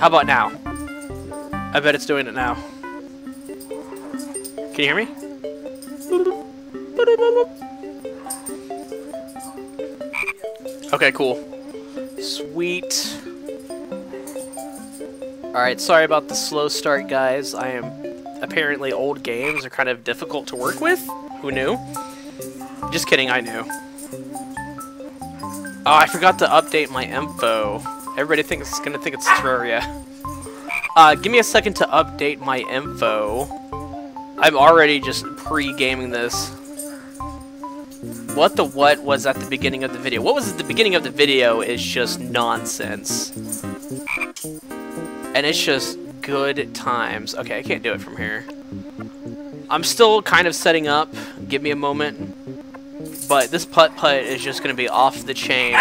How about now? I bet it's doing it now. Can you hear me? Okay, cool. Sweet. Alright, sorry about the slow start, guys. I am... Apparently old games are kind of difficult to work with. Who knew? Just kidding, I knew. Oh, I forgot to update my info. Everybody thinks it's gonna think it's Terraria. Uh, give me a second to update my info. I'm already just pre-gaming this. What the what was at the beginning of the video? What was at the beginning of the video is just nonsense. And it's just good times. Okay, I can't do it from here. I'm still kind of setting up. Give me a moment. But this putt-putt is just going to be off the chain.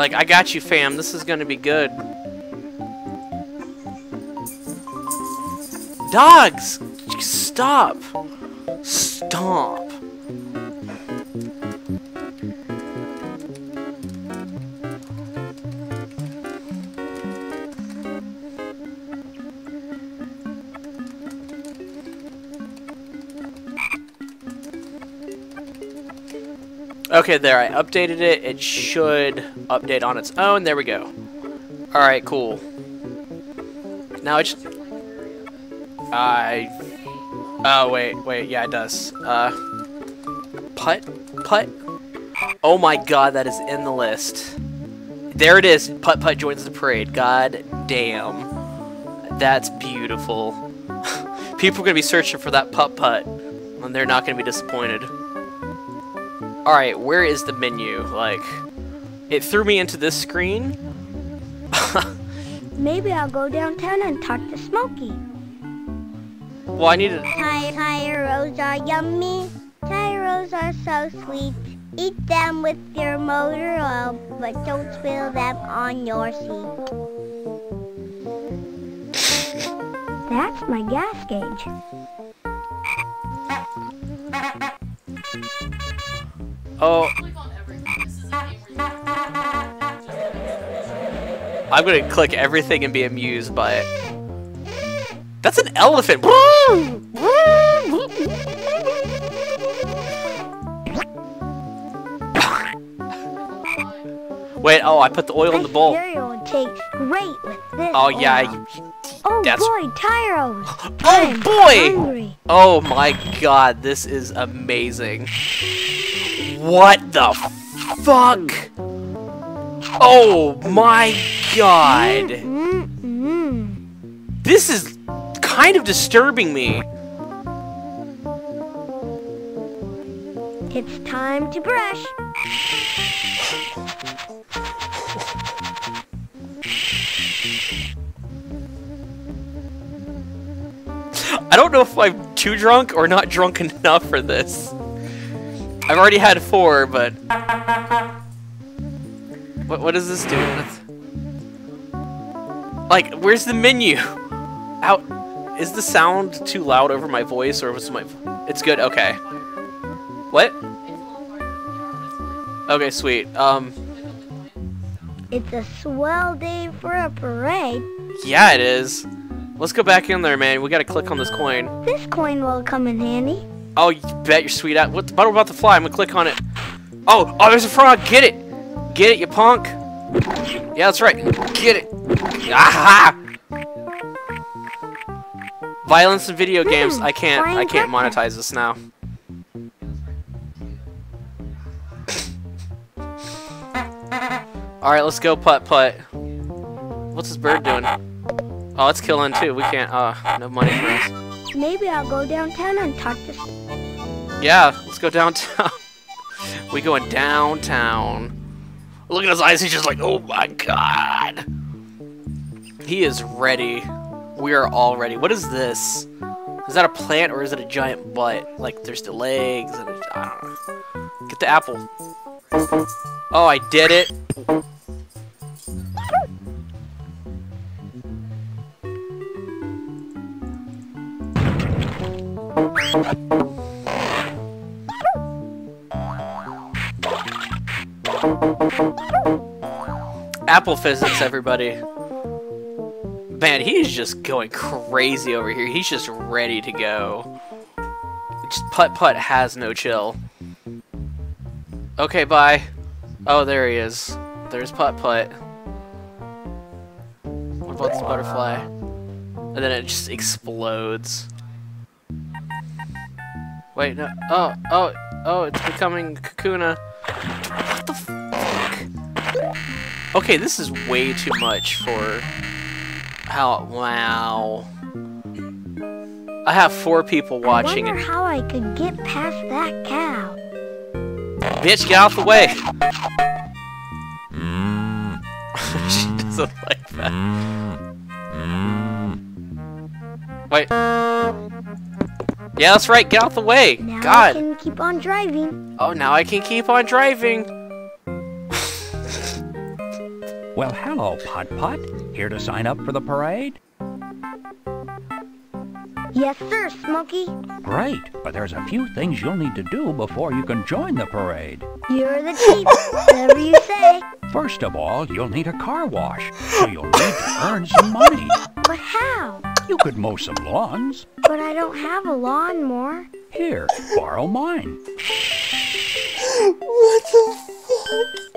Like, I got you, fam. This is to be good. Dogs! Stop! Stop! Okay, there, I updated it. It should update on its own. There we go. Alright, cool. Now I just... I... Oh, wait, wait, yeah, it does. Uh... Putt? Putt? Oh my god, that is in the list. There it is. Putt Putt joins the parade. God damn. That's beautiful. People are going to be searching for that Putt Putt, and they're not going to be disappointed. Alright, where is the menu? Like, it threw me into this screen. Maybe I'll go downtown and talk to Smokey. Well, I need to... Tyros are yummy. Tyros are so sweet. Eat them with your motor oil, but don't spill them on your seat. That's my gas gauge. Oh. I'm gonna click everything and be amused by it. That's an elephant! Wait, oh, I put the oil in the bowl. Great. Oh, yeah. Oh that's- boy, Tyros. Oh, boy! hungry. Oh my god, this is amazing. What the fuck? Oh my god. Mm-mm. This is kind of disturbing me. It's time to brush. I don't know if I'm too drunk or not drunk enough for this. I've already had four, but... What, what does this do? That's- Like, where's the menu? Out. Is the sound too loud over my voice, or was my... It's good, okay. What? Okay, sweet. Um, It's a swell day for a parade. yeah, it is. Let's go back in there, man. We gotta click on this coin. This coin will come in handy. Oh, you bet you're sweet out. What? What about to fly? I'm gonna click on it. Oh, oh, there's a frog. Get it. Get it, you punk. Yeah, that's right. Get it. Aha! Violence in video hmm, games. I can't. I can't monetize this now. All right, let's go putt putt. What's this bird doing? Oh, it's killing too. We can't. Uh, no money for us. Maybe I'll go downtown and talk to. Yeah, let's go downtown. we going downtown. Look at his eyes. He's just like, oh my god. He is ready. We are all ready. What is this? Is that a plant or is it a giant butt? Like, there's the legs and I don't know. Get the apple. Oh, I did it. Apple physics, everybody. Man, he's just going crazy over here. He's just ready to go. Just Putt Putt has no chill. Okay, bye. Oh, there he is. There's Putt Putt. What about this butterfly? And then it just explodes. Wait, no. Oh, oh, oh, it's becoming Kakuna. What the fuck? Okay, this is way too much for how. Wow. I have four people watching I wonder and. how I could get past that cow. Bitch, get out the way! she doesn't like that. Mm. Mm. Mm. Wait. Yeah, that's right, get out the way! Now I God! can keep on driving. Oh, now I can keep on driving! Well, hello, Putt Putt. Here to sign up for the parade? Yes, sir, Smokey. Great, but there's a few things you'll need to do before you can join the parade. You're the chief. Whatever you say. First of all, you'll need a car wash, so you'll need to earn some money. But how? You could mow some lawns. But I don't have a lawnmower. Here, borrow mine. What the?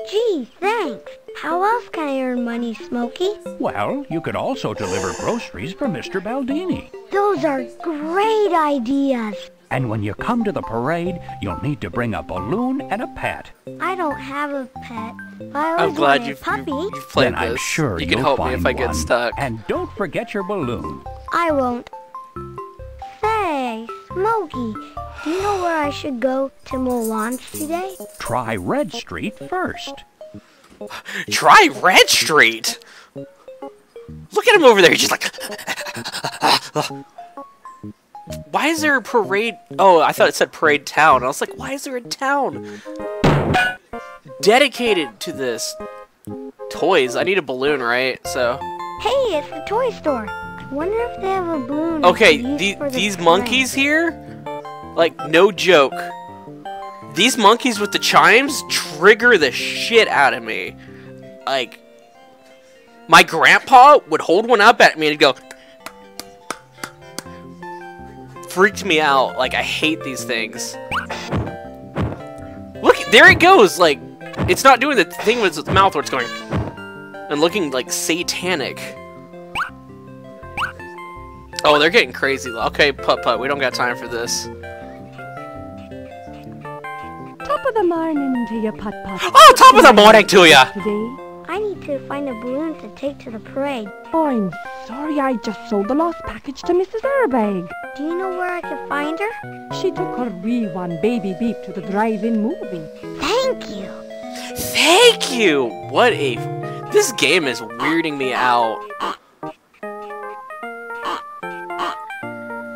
Gee, thanks. How else can I earn money, Smokey? Well, you could also deliver groceries for Mr. Baldini. Those are great ideas. And when you come to the parade, you'll need to bring a balloon and a pet. I don't have a pet. I I'm always glad wanted a you've, puppy. you've, you've played then I'm sure you can help me if I get one. stuck. And don't forget your balloon. I won't. Say, Smokey, do you know where I should go to mow lawns today? Try Red Street first. Try Red Street! Look at him over there, he's just like... why is there a parade? Oh, I thought it said parade town. I was like, why is there a town? Dedicated to this. Toys. I need a balloon, right? So... Hey, it's the toy store. I wonder if they have a balloon. Okay, the, these monkeys here, like, no joke. These monkeys with the chimes trigger the shit out of me. Like, my grandpa would hold one up at me and go, freaked me out. Like, I hate these things. Look, there it goes. Like, it's not doing the thing with its mouth where it's going and looking like satanic. Oh, they're getting crazy. Okay, putt putt. We don't got time for this. Top of the morning to you, Putt Putt. Oh, top of the morning to ya. Today? I need to find a balloon to take to the parade. I'm sorry I just sold the lost package to Mrs. Airbag. Do you know where I can find her? She took her wee one baby beep to the drive-in movie. Thank you. Thank you. What a. This game is weirding me out.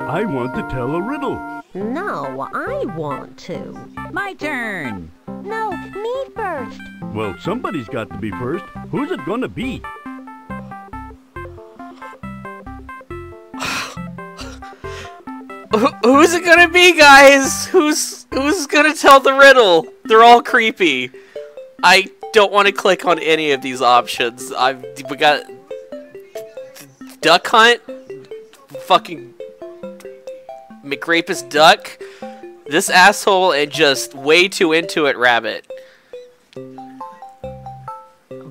I want to tell a riddle. No, I want to. My turn. No, me first. Well, somebody's got to be first. Who's it gonna be? Who- who's it gonna be, guys? Who's who's gonna tell the riddle? They're all creepy. I don't want to click on any of these options. I've we got duck hunt, fucking McRapist duck, this asshole, and just way too into it rabbit.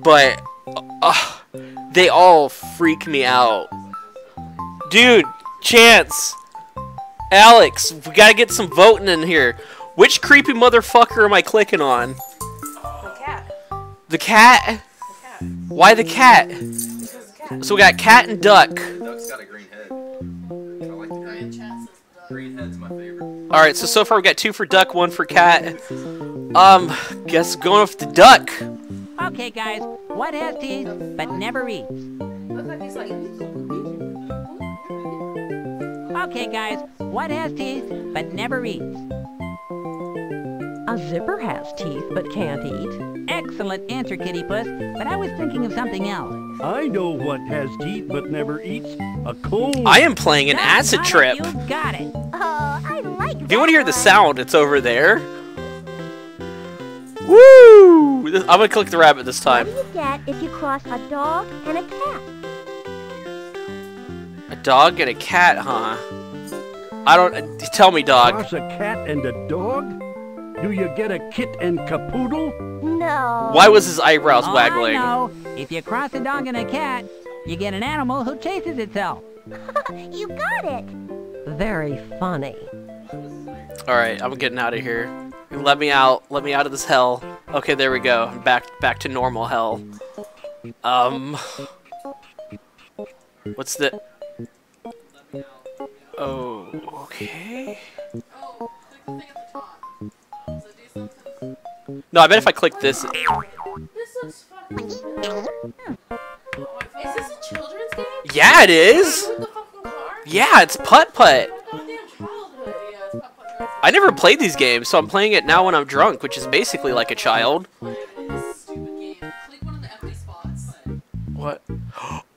But uh, they all freak me out, dude. Chance. Alex, we gotta get some voting in here. Which creepy motherfucker am I clicking on? The cat. The cat? Why the cat? So we got cat and duck. Duck's got a green head. I like the green. Green head's my favorite. Alright, so so far we got two for duck, one for cat. Um, guess going with the duck. Okay, guys. What has teeth but never eats? Okay, guys. What has teeth but never eats? A zipper has teeth but can't eat. Excellent answer, Kitty Puss. But I was thinking of something else. I know what has teeth but never eats. A comb. I am playing an That's acid trip. You got it. Oh, I like If you want to hear the sound, it's over there. Woo! I'm gonna click the rabbit this time. What do you get if you cross a dog and a cat? A dog and a cat, huh? I don't. Uh, tell me, dog. Cross a cat and a dog? Do you get a kit and capoodle? No. Why was his eyebrows Oh, waggling? I know. If you cross a dog and a cat, you get an animal who chases itself. You got it. Very funny. All right, I'm getting out of here. Let me out. Let me out of this hell. Okay, there we go. I'm back back to normal hell. Um. What's the? Oh, okay. No, I bet if I click this, This looks fucking. Is this a children's game? yeah, it is. With the fucking car? Yeah, it's putt putt. Goddamn childhood. Yeah, it's not fucking. I never played these games, so I'm playing it now when I'm drunk, which is basically like a child. This stupid game. Click one of the empty spots. What?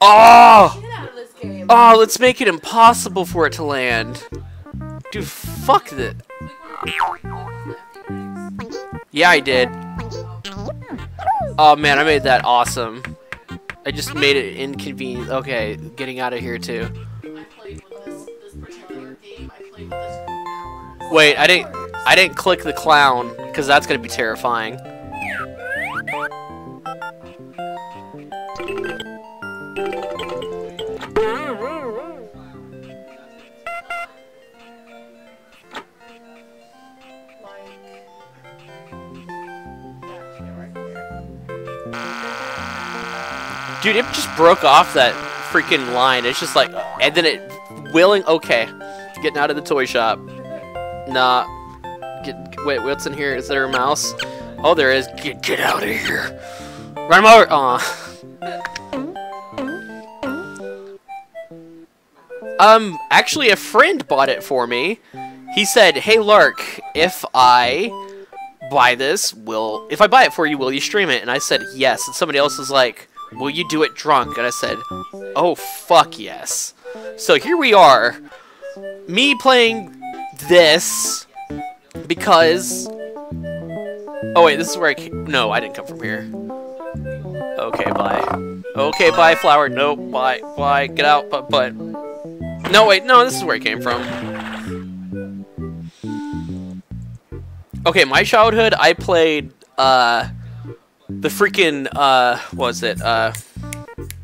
Oh! Get out of this game. Oh, let's make it impossible for it to land. Dude, fuck that. Yeah, I did. Oh man, I made that awesome. I just made it inconvenient. Okay, getting out of here too. Wait, I didn't. I didn't click the clown because that's gonna be terrifying. Dude, it just broke off that freaking line. It's just like, and then it willing. Okay, getting out of the toy shop. Nah. Get wait. What's in here? Is there a mouse? Oh, there is. Get get out of here. Run him over. Aw. Um, actually, a friend bought it for me. He said, "Hey, Larc, if I buy this, will if I buy it for you, will you stream it?" And I said, "Yes." And somebody else was like, "Will you do it drunk?" And I said, "Oh, fuck yes." So here we are, me playing this because. Oh wait, this is where I came. No, I didn't come from here. Okay, bye. Okay, bye, flower. No, bye, bye. Get out, but but. No, wait, no, this is where I came from. Okay, my childhood, I played, uh, the freaking, uh, what was it, uh,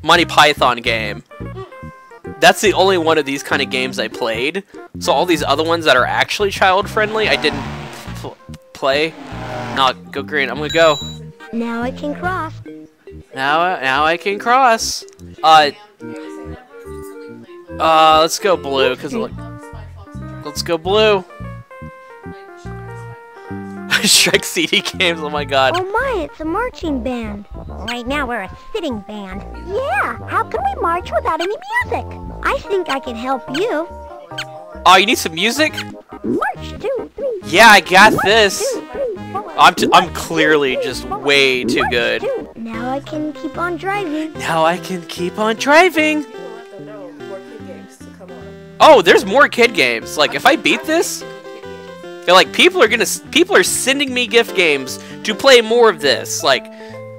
Monty Python game. That's the only one of these kind of games I played. So all these other ones that are actually child-friendly, I didn't pl- play. No, go green. I'm gonna go. Now I can cross. Now, now I can cross. Uh, uh, let's go blue, cause like, let's go blue. Shrek CD games. Oh my god. Oh my, it's a marching band. Right now we're a sitting band. Yeah, how can we march without any music? I think I can help you. Oh, you need some music? March, two, three. Yeah, I got this. Two, three, four. I'm t- I'm clearly just way too good. Two. Now I can keep on driving. Now I can keep on driving. You don't let them know more kid games to come on. Oh, there's more kid games. Like if I beat this, they're like people are gonna people are sending me gift games to play more of this. Like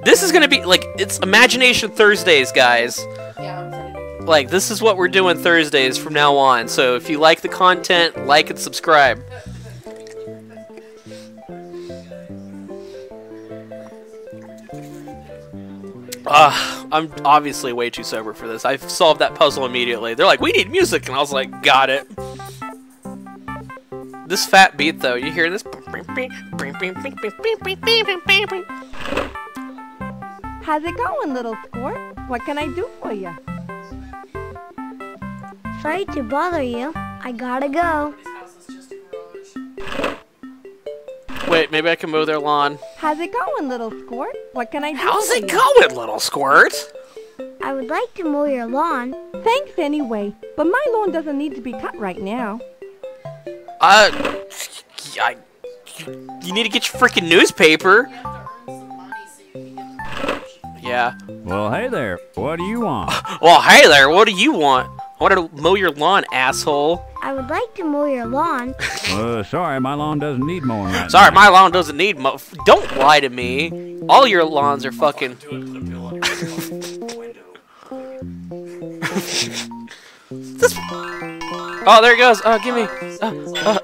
this is gonna be like it's Imagination Thursdays, guys. Yeah, I'm sending. Like this is what we're doing Thursdays from now on. So if you like the content, like and subscribe. Ah, I'm obviously way too sober for this. I solved that puzzle immediately. They're like, "We need music," and I was like, "Got it." This fat beat, though, you hear this? How's it going, little squirt? What can I do for you? Sorry to bother you. I gotta go. This house is just a garage. Wait, maybe I can mow their lawn. How's it going, little squirt? What can I do for you? How's it you? going, little squirt? I would like to mow your lawn. Thanks anyway, but my lawn doesn't need to be cut right now. Uh, I, you need to get your freaking newspaper. You have to earn some money so you can get the garage. Yeah. Well, hey there. What do you want? Well, hey there. What do you want? I want to mow your lawn, asshole. I I would like to mow your lawn. Uh, sorry, my lawn doesn't need mowing right Sorry, now. my lawn doesn't need mo- Don't lie to me. All your lawns are fucking. Do Oh, there it goes. Oh, give me. Uh, uh.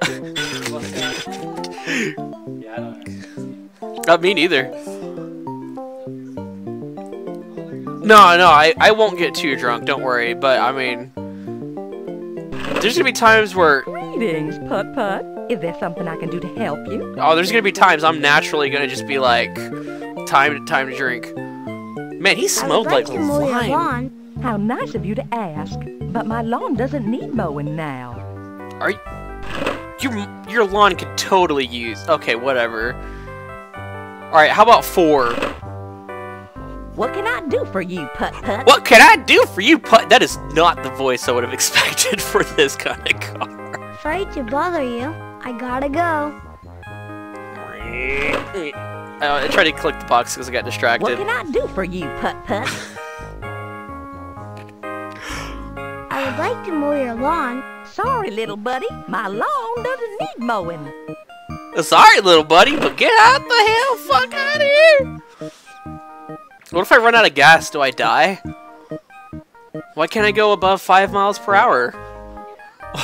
Yeah, I don't Not me neither. No, no, I, I won't get too drunk, don't worry. But, I mean... There's gonna be times where... Greetings, Putt Putt. Is there something I can do to help you? Oh, there's gonna be times I'm naturally gonna just be like... Time, to time to drink. Man, he smelled like like to wine. Lawn. How nice of you to ask. But my lawn doesn't need mowing now. Are you... Your, your lawn could totally use... Okay, whatever. Alright, how about four? What can I do for you, Putt Putt? What can I do for you, Put? That is not the voice I would have expected for this kind of car. Sorry to bother you. I gotta go. Uh, I tried to click the box because I got distracted. What can I do for you, Putt would like to mow your lawn. Sorry, little buddy. My lawn doesn't need mowing. Sorry, little buddy, but get out the hell fuck out of here! What if I run out of gas? Do I die? Why can't I go above 5 miles per hour?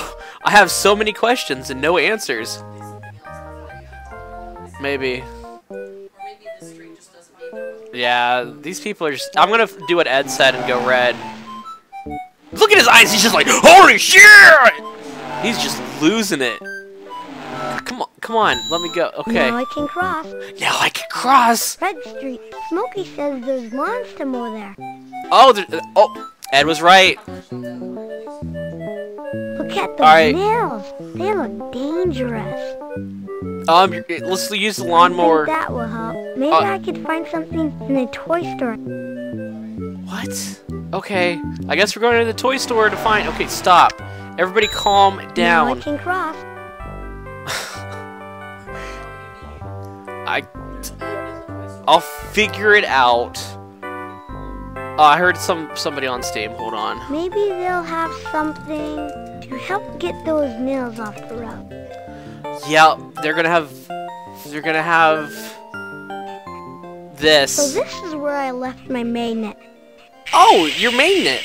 I have so many questions and no answers. Maybe. Or maybe the street just doesn't need the Yeah, these people are just. I'm gonna do what Ed said and go red. Look at his eyes. He's just like, holy shit! He's just losing it. Come on, come on. Let me go. Okay. Now I can cross. Now I can cross. Red Street. Smokey says there's to mow there. Oh, there, oh, Ed was right. Look at those Alright. nails. They look dangerous. Um, let's use the lawnmower. that will help. Maybe Uh, I could find something in the toy store. What? Okay. I guess we're going to the toy store to find. Okay, stop. Everybody, calm Now I can cross. I. I'll figure it out. Oh, I heard some somebody on Steam. Hold on. Maybe they'll have something to help get those nails off the road. Yeah, they're gonna have. They're gonna have. This. So This. this is where I left my magnet. Oh, your magnet.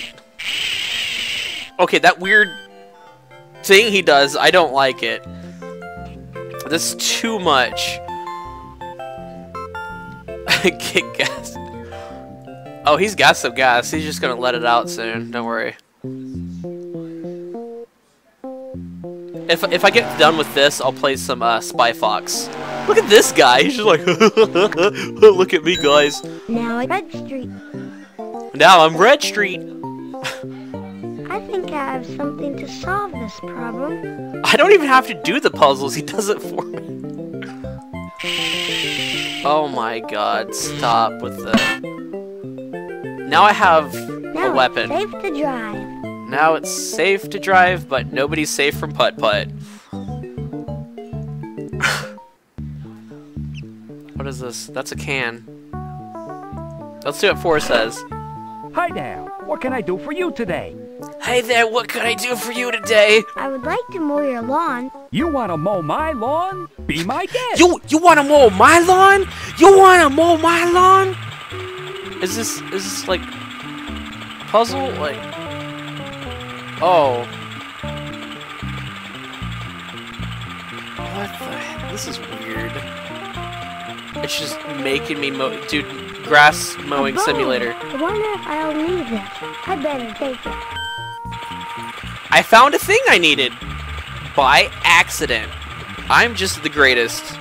Okay, that weird thing he does, I don't like it. This is too much. Get gas. Oh, he's got some gas. He's just gonna let it out soon. Don't worry. If, if I get done with this, I'll play some uh, Spy Fox. Look at this guy. He's just like, look at me, guys. Now at Red Street. Now I'm Red Street. I think I have something to solve this problem. I don't even have to do the puzzles. He does it for me. Oh my god, stop with the... Now I have Now a weapon. it's safe to drive. Now it's safe to drive, but nobody's safe from putt-putt. what is this? That's a can. Let's see what four says. Hi there. What can I do for you today? Hey there, what can I do for you today? I would like to mow your lawn. You want to mow my lawn? Be my guest. You you wanna mow my lawn? You wanna mow my lawn? Is this is this like puzzle? Like Oh. What the heck? This is weird. It's just making me mow dude grass mowing simulator. I wonder if I'll need this. I better take it. I found a thing I needed by accident. I'm just the greatest.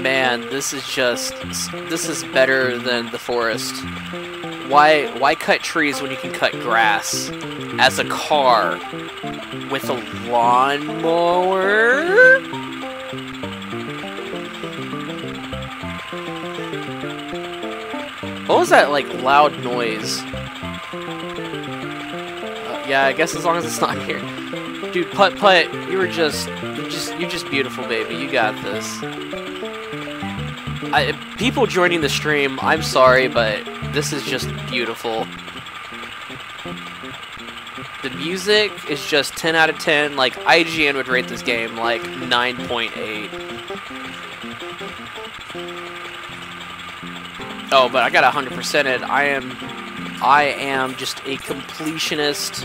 Man, this is just this is better than the forest. Why why cut trees when you can cut grass as a car with a lawnmower? What was that like loud noise? Uh, yeah, I guess as long as it's not here. Dude, putt putt, you were just you just you're just beautiful, baby. You got this. I, people joining the stream, I'm sorry, but this is just beautiful. The music is just 10 out of 10. Like, IGN would rate this game like 9.8. Oh, but I got 100% it. I am, I am just a completionist.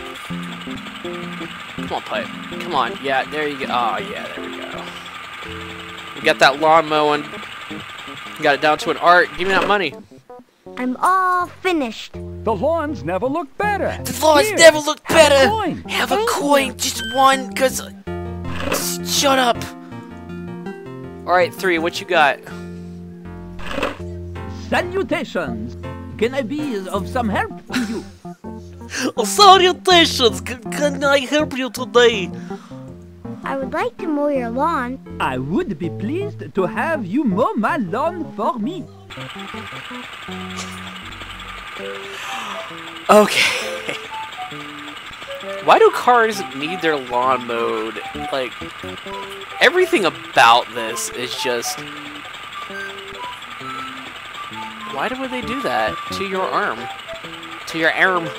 Come on, pipe. Come on. Yeah, there you go. Oh, yeah, there we go. We got that lawn mowing. Got it down to an art. Give me that money. I'm all finished. The lawns never look better. The lawns Here, never look have a better. coin. Have a coin, just one, cause. Shut up. All right, three. What you got? Salutations! Can I be of some help to you? Oh, salutations. Can, I help you today? I would like to mow your lawn. I would be pleased to have you mow my lawn for me. Okay. Why do cars need their lawn mowed? Like, everything about this is just. Why would they do that to your arm? To your arm?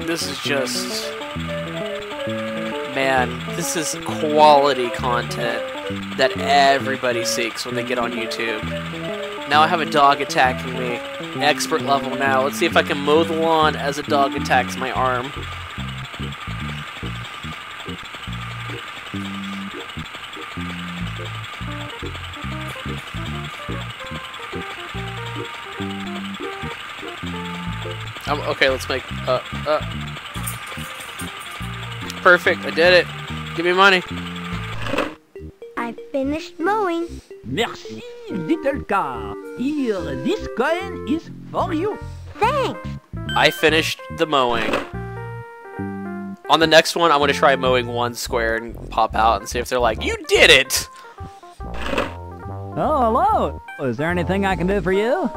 This is just. Man, this is quality content that everybody seeks when they get on YouTube. Now I have a dog attacking me. Expert level now. Let's see if I can mow the lawn as a dog attacks my arm. Um, okay, let's make, uh, uh. Perfect, I did it. Give me money. I finished mowing. Merci, little car. Here, this coin is for you. Thanks. I finished the mowing. On the next one, I'm going to try mowing one square and pop out and see if they're like, You did it! Oh, hello. Is there anything I can do for you?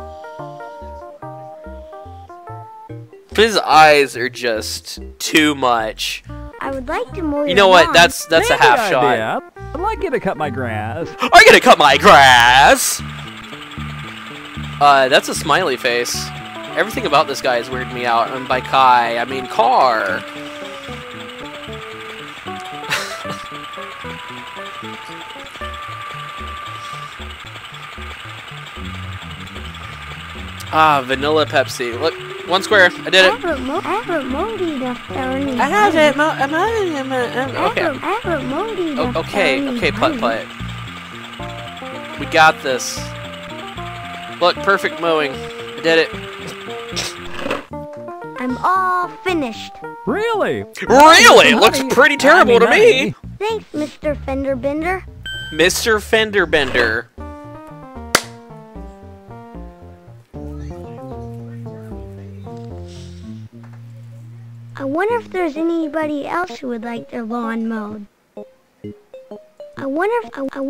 His eyes are just too much. I would like to mow your You know what? lawn. That's that's a Maybe half idea. shot. I'd like you to cut my grass. Are you gonna cut my grass? Uh, that's a smiley face. Everything about this guy is weirding me out. And by Kai, I mean car. ah, vanilla Pepsi. Look, one square. I did it. I haven't mowed enough to I have money. it. Mo- am I- am I- am- I Okay. haven't, I haven't mowed O- enough okay, okay, putt money. putt. We got this. Look, perfect mowing. I did it. I'm all finished. Really? Really? Looks pretty terrible to me. Thanks, Mr. Fenderbender. Mr. Fender I wonder if there's anybody else who would like their lawn mowed. I wonder if I, I, I,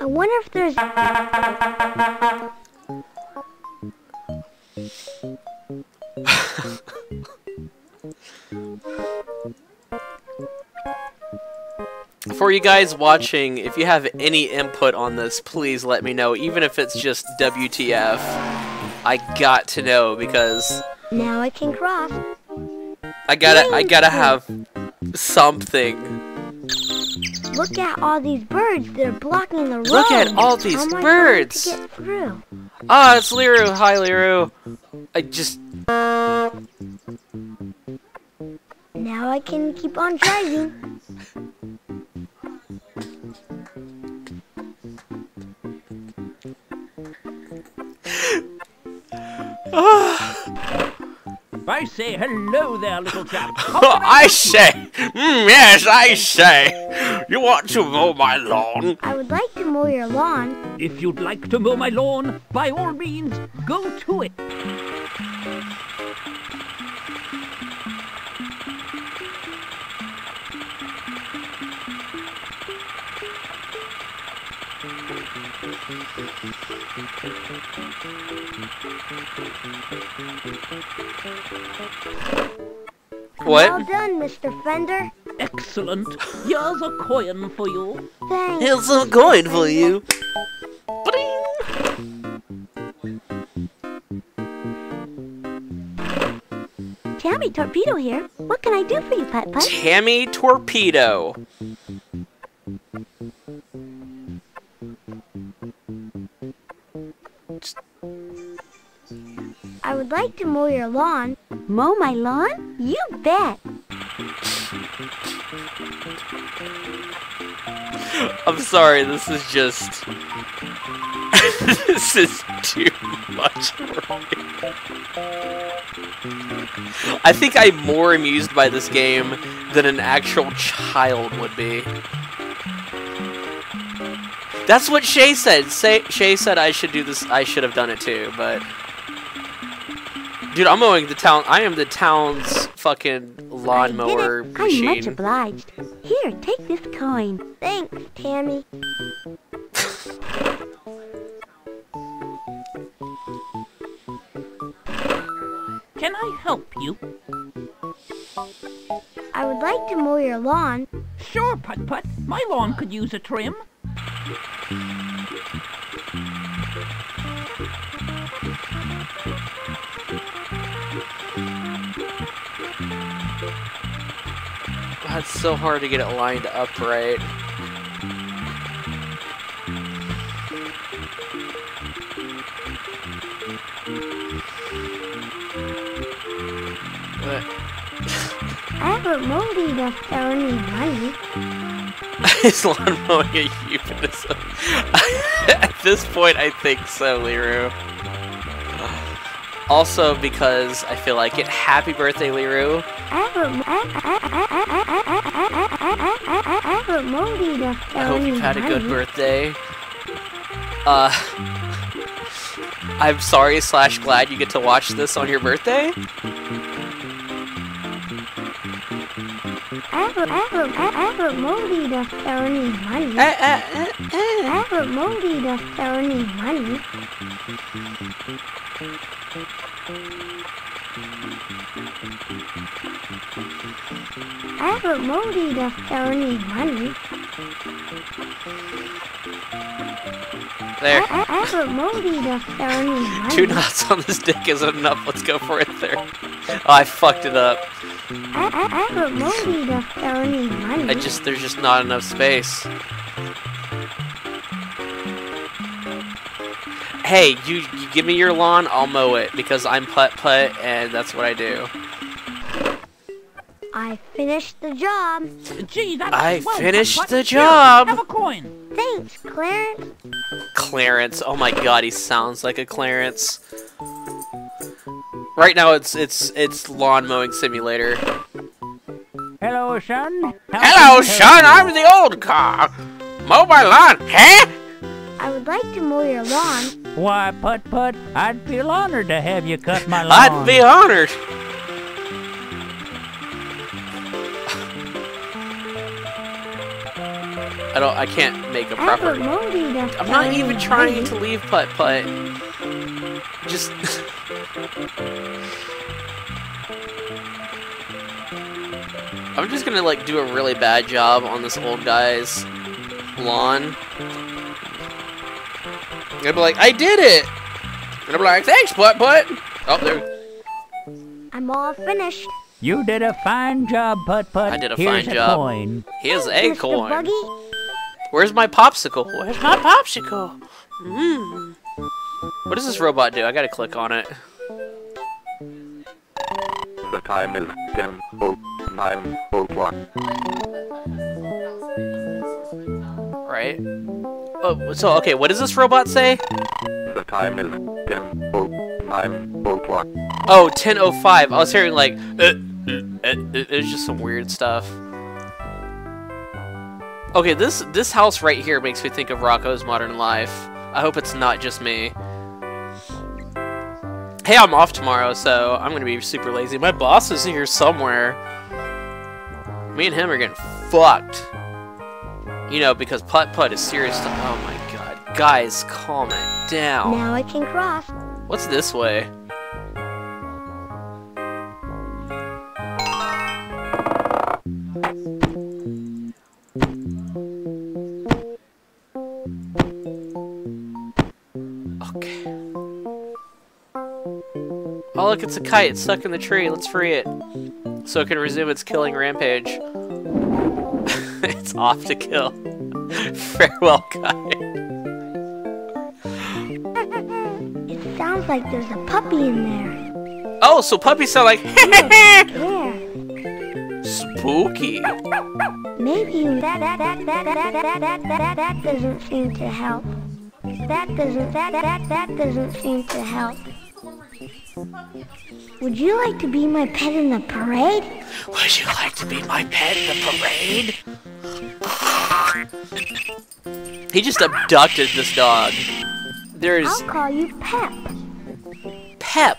I, wonder if there's For you guys watching, if you have any input on this, please let me know. Even if it's just WTF. I got to know because now I can cross. I gotta I gotta have something. Look at all these birds. They're blocking the road. Look at all these How am I going birds. to get through? Ah, it's Liru. Hi, Liru. I just Now I can keep on driving. I say hello there, little chap. I say, mm, yes, I say. You want to mow my lawn? I would like to mow your lawn. If you'd like to mow my lawn, by all means, go to it. What? Well done, Mr. Fender. excellent. Here's a coin for you. Thanks. Here's a coin for you. Tammy Torpedo here. What can I do for you, Putt Putt? Tammy Torpedo. To mow your lawn. Mow my lawn? You bet. I'm sorry, this is just. this is too much. I think I'm more amused by this game than an actual child would be. That's what Shay said. Say, Shay said I should do this. I should have done it too, but dude, I'm mowing the town. I am the town's fucking lawnmower machine. I'm much obliged. Here, take this coin. Thanks, Tammy. Can I help you? I would like to mow your lawn. Sure, Putt Putt. My lawn could use a trim. That's so hard to get it lined up right. I haven't mowed enough to earn any money. Is lawn mowing a euphemism? At this point, I think so, Liru. Also, because I feel like it. Happy birthday, Liru. I I hope you've had a good birthday. Uh, I'm sorry slash glad you get to watch this on your birthday. I have a, I have a, I have a movie that's earning money. I, I, I, I have a movie that's earning money. Eh, eh, eh, I haven't to earn any money. There. I, I, haven't to earn any money. Two knots on this dick isn't enough. Let's go for it there. Oh, I fucked it up. I, I, I haven't to earn any money. I just there's just not enough space. Hey, you, you give me your lawn, I'll mow it because I'm putt putt and that's what I do. I finished the job. Gee, that's I swell, finished Putt-Putt. the Here, job. have a coin. Thanks, Clarence. Clarence. Oh my god, he sounds like a Clarence. Right now it's it's it's lawn mowing simulator. Hello, son. How Hello, can I son, help I'm the old car. Mow my lawn, huh? I would like to mow your lawn. Why, Putt Putt, I'd feel honored to have you cut my lawn. I'd be honored. I don't. I can't make a proper. haven't mowed enough to I'm not even trying to leave putt putt. Just. I'm just gonna like do a really bad job on this old guy's lawn. I'm gonna be like, I did it! And I'm like, thanks, putt putt! Oh, there. I'm all finished. You did a fine job, Putt Putt. I did a Here's fine a job. Coin. Here's Mr. acorn. Buggy, Where's my popsicle? Where's my popsicle? Mmm. What does this robot do? I gotta click on it. The time is 10.09 o'clock. Right? Oh, so, okay, what does this robot say? The time is 10.09 o'clock. Oh, 10.05. I was hearing like, uh, uh, uh, uh, it's just some weird stuff. Okay, this this house right here makes me think of Rocko's Modern Life. I hope it's not just me. Hey, I'm off tomorrow, so I'm gonna be super lazy. My boss is here somewhere. Me and him are getting fucked. You know, because putt putt is serious. Stuff. Oh my god, guys, calm it down. now I can cross. What's this way? Okay. Oh look, it's a kite. It's stuck in the tree. Let's free it. So it can resume its killing rampage. it's off to kill. Farewell, kite. It sounds like there's a puppy in there. Oh, so puppies sound like. yeah spooky. Maybe that that that that that that that that that doesn't seem to help. That doesn't that that that doesn't seem to help. Would you like to be my pet in the parade? Would you like to be my pet in the parade? he just abducted this dog. There's I'll call you Pep. Pep.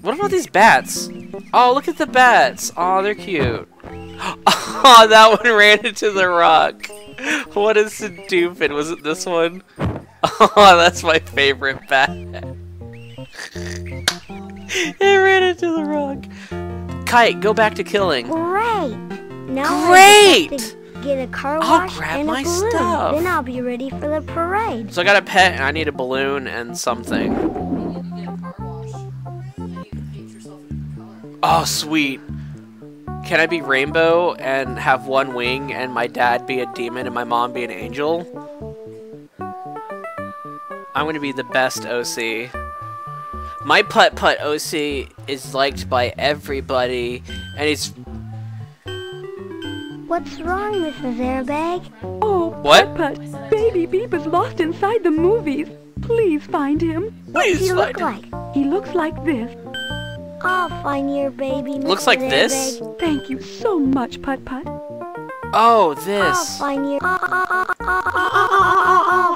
What about these bats? Oh, look at the bats. Oh, they're cute. Oh, that one ran into the rock. What a stupid. Was it this one? Oh, that's my favorite bat. it ran into the rock. Kite, go back to killing. Great. Now I just have Great! get a car wash I'll grab and a my balloon. stuff. Then I'll be ready for the parade. So I got a pet and I need a balloon and something. Oh, sweet. Can I be rainbow and have one wing and my dad be a demon and my mom be an angel? I'm gonna be the best OC. My Putt Putt OC is liked by everybody and he's. What's wrong, Mrs. Airbag? Oh, What? Putt, Baby Beep is lost inside the movies. Please find him. What does Please he look find like? He looks like this. I'll find your baby, Mrs. Looks like this? Airbag. Thank you so much, Putt Putt. Oh, I'll this. find your. I'll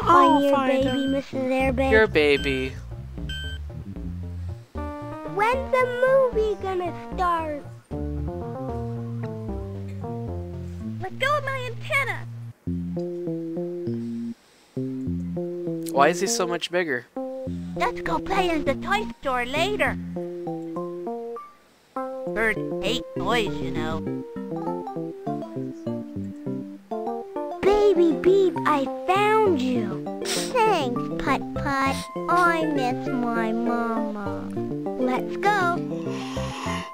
find your find baby, Mrs. Airbag. Your baby. When's the movie gonna start? Let go of my antenna. Why is he so much bigger? Let's go play in the toy store later. Birds hate toys, you know. Baby Beep, I found you. Thanks, Putt Putt. I miss my mama. Let's go.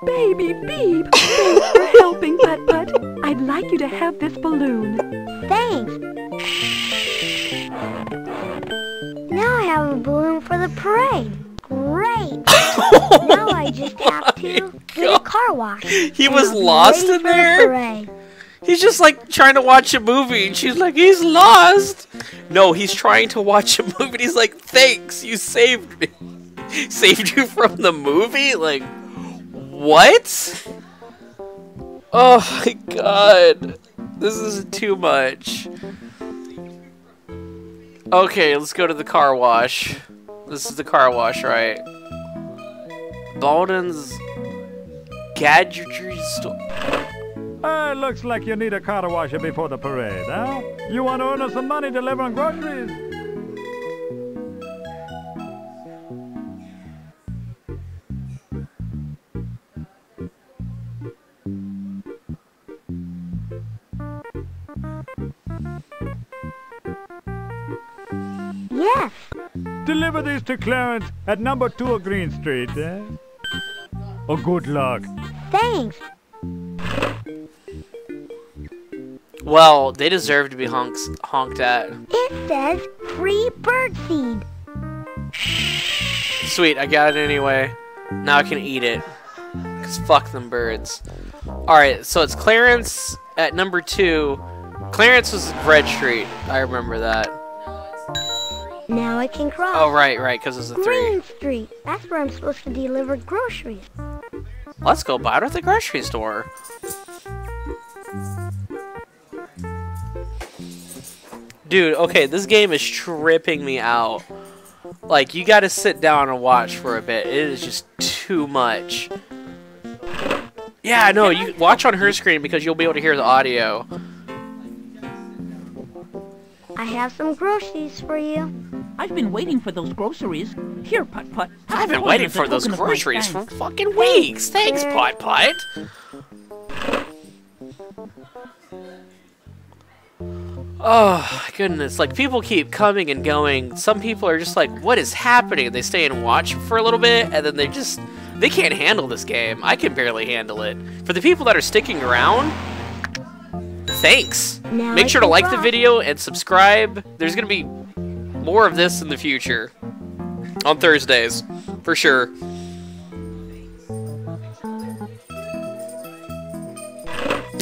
Baby Beep, thanks for helping, Putt Putt. I'd like you to have this balloon. Thanks. Now I have a balloon for the parade. Great. now I just oh have to get a car wash. He was lost in the there? He's just like trying to watch a movie, and she's like, he's lost. No, he's trying to watch a movie, and he's like, thanks, you saved me. saved you from the movie? Like, what? Oh my god. This is too much. Okay, let's go to the car wash. This is the car wash, right? Balden's gadgetry store. Uh, looks like you need a car washer before the parade, huh? You want to earn us some money delivering groceries? Deliver these to Clarence at number two of Green Street, eh? Oh, good luck. Thanks. Well, they deserve to be honks, honked at. It says free birdseed. Sweet, I got it anyway. Now I can eat it. Cause fuck them birds. Alright, so it's Clarence at number two. Clarence was Bread Street. I remember that. Now I can cross. Oh, right, right, because it's a three. Green Street. That's where I'm supposed to deliver groceries. Let's go buy it at the grocery store. Dude, okay, this game is tripping me out. Like, you gotta sit down and watch for a bit. It is just too much. Yeah, no, you watch on her screen because you'll be able to hear the audio. I have some groceries for you. I've been waiting for those groceries. Here, Putt Putt. I've been waiting for those token of my groceries for fucking weeks. Thanks, Putt Putt. Oh my goodness! Like people keep coming and going. Some people are just like, "What is happening?" They stay and watch for a little bit, and then they just they can't handle this game. I can barely handle it. For the people that are sticking around, thanks. Now Make I sure to like the video and subscribe. There's gonna be more of this in the future on Thursdays, for sure.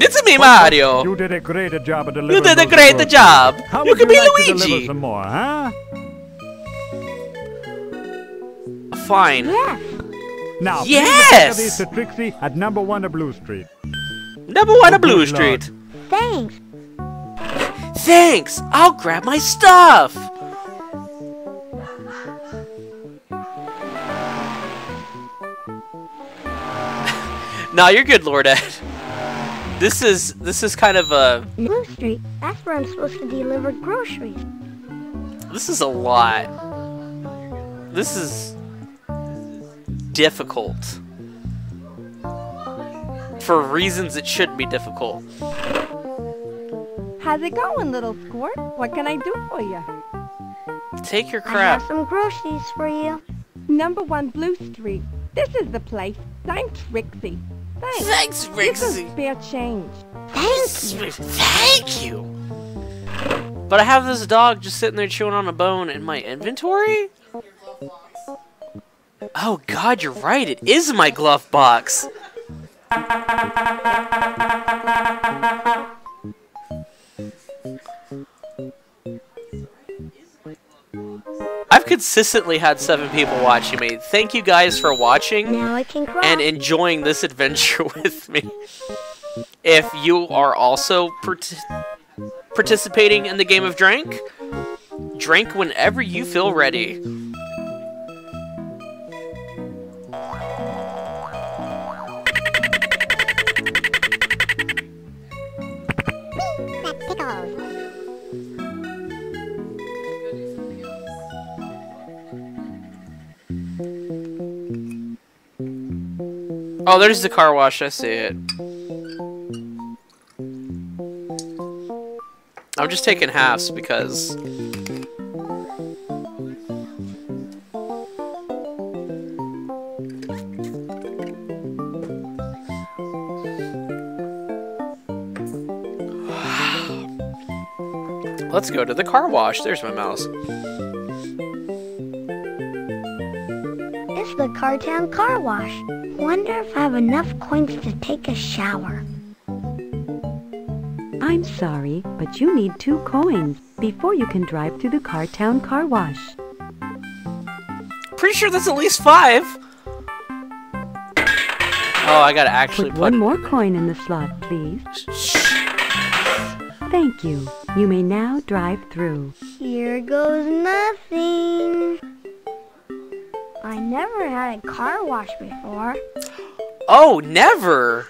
It's me, Mario. You did a great job of delivering. You did a great groceries. job. How You would can be like Luigi. some more, huh? Fine. Yes. Now, Yes! please deliver these to Trixie at number one of Blue Street. Number one on Blue good Lord. Street. Thanks. Thanks. I'll grab my stuff. nah, you're good, Lord Ed. This is this is kind of a Blue Street. That's where I'm supposed to deliver groceries. this is a lot. This is difficult. For reasons it shouldn't be difficult. How's it going, little squirt? What can I do for you? Take your crap. I have some groceries for you. Number one Blue Street. This is the place. I'm Trixie. Thanks. Thanks, Here's some Rixie. spare change. Thank you. Thank you. But I have this dog just sitting there chewing on a bone in my inventory? Oh god, you're right. It is my glove box. I've consistently had seven people watching me. Thank you guys for watching Now I can cry. and enjoying this adventure with me. If you are also part- participating in the game of Drink, drink whenever you feel ready. Oh, there's the car wash. I see it. I'm just taking halves because Let's go to the car wash. There's my mouse. The Cartown Car Wash. Wonder if I have enough coins to take a shower. I'm sorry, but you need two coins before you can drive through the Cartown Car Wash. Pretty sure that's at least five. Oh, I gotta actually Put put. one more coin in the slot, please. Thank you. You may now drive through. Here goes nothing. I never had a car wash before. Oh, never.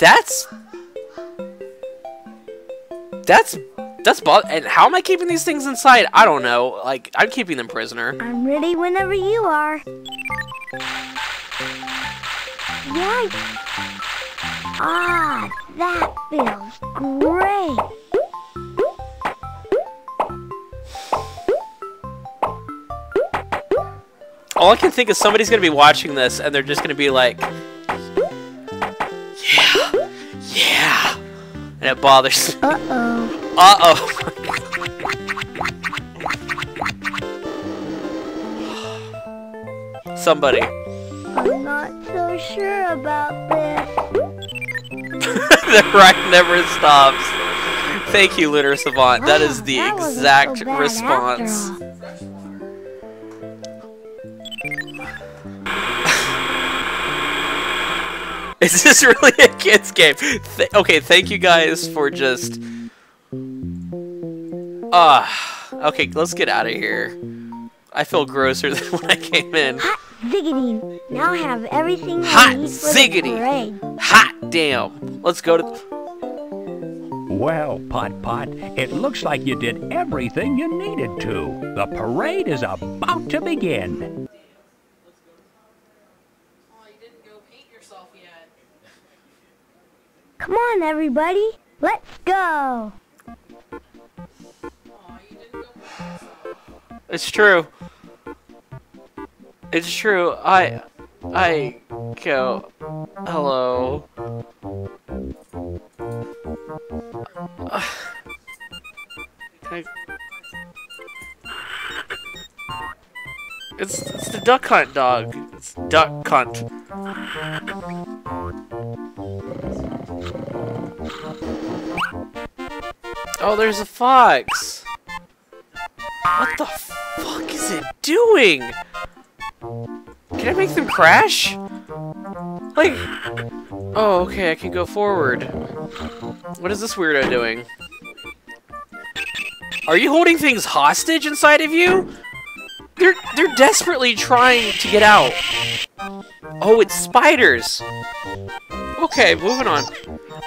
That's that's that's bo- And how am I keeping these things inside? I don't know. Like I'm keeping them prisoner. I'm ready whenever you are. Yikes! Ah, that feels great. All I can think is somebody's gonna be watching this and they're just gonna be like, yeah, yeah, and it bothers. Uh oh. Uh oh. Somebody. I'm not so sure about this. the ride never stops. Thank you, Lunar Savant. That is the That exact so response. Is this really a kids game? Th okay, thank you guys for just. Ah, okay, let's get out of here. I feel grosser than when I came in. Hot ziggity. Now I have everything Hot I need for ziggity. the parade. Hot damn! Let's go to. Well, Putt Putt, it looks like you did everything you needed to. The parade is about to begin. yet. Come on, everybody. Let's go. It's true. It's true. I... I... Go... Hello... It's, it's the duck hunt dog. It's duck hunt. Oh, there's a fox. What the fuck is it doing? Can I make them crash? Like, oh, okay, I can go forward. What is this weirdo doing? Are you holding things hostage inside of you? They're they're desperately trying to get out. Oh, it's spiders. Okay, moving on.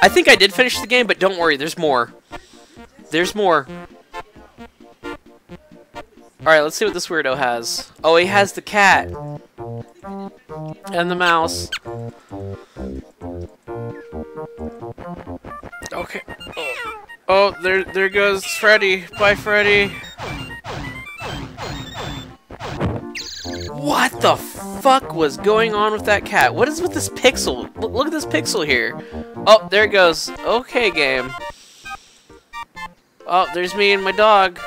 I think I did finish the game, but don't worry, there's more. There's more. Alright, let's see what this weirdo has. Oh, he has the cat. And the mouse. Okay. Oh, oh there, there goes Freddy. Bye, Freddy. What the fuck was going on with that cat? What is with this pixel? Look, look at this pixel here. Oh, there it goes. Okay, game. Oh, there's me and my dog.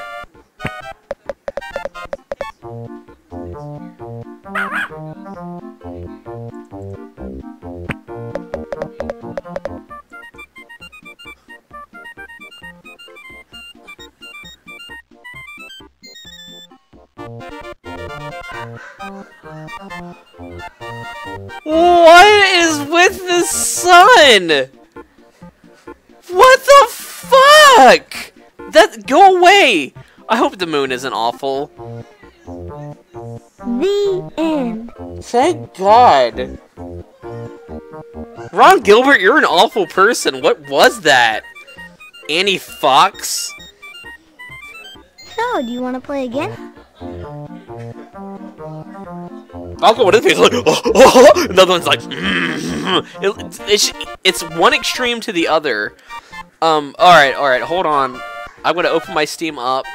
What is with the sun? What the fuck? That go away. I hope the moon isn't awful. The end. Thank God. Ron Gilbert, you're an awful person. What was that? Annie Fox? So, do you want to play again? Go one of the like, oh, oh, another one's like, it, it's, it's one extreme to the other. Um, alright, alright, hold on. I'm gonna open my Steam up,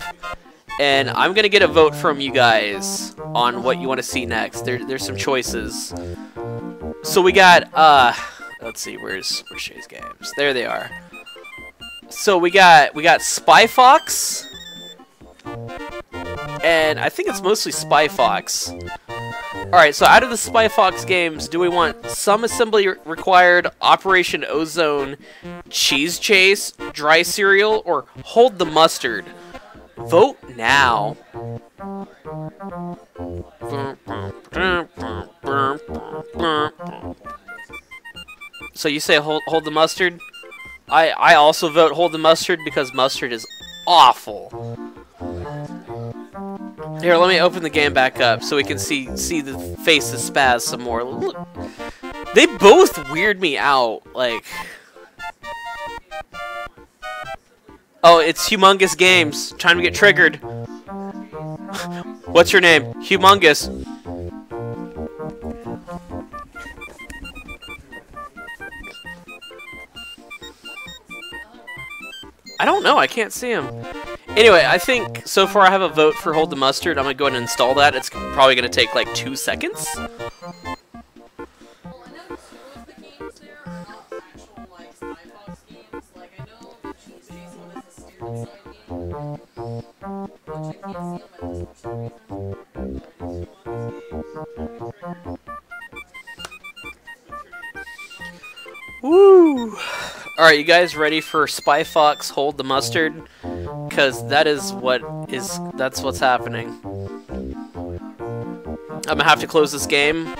and I'm gonna get a vote from you guys on what you want to see next. There, there's some choices. So we got, uh, let's see, where's, where's Shay's Games? There they are. So we got, we got Spy Fox, and I think it's mostly Spy Fox. Alright, so out of the Spy Fox games, do we want some assembly required, Operation Ozone, Cheese Chase, Dry Cereal, or Hold the Mustard? Vote now. So you say hold, hold the mustard? I, I also vote hold the mustard because mustard is awful. Here, let me open the game back up so we can see see the face of Spaz some more. Look, they both weird me out. Like, oh, it's Humongous Games. Time to get triggered. What's your name? Humongous. I don't know. I can't see him. Anyway, I think so far I have a vote for Hold the Mustard. I'm going to go ahead and install that. It's probably going to take like two seconds. Woo! Alright, you guys ready for Spy Fox Hold the Mustard? Because that is what is, that's what's happening. I'm gonna have to close this game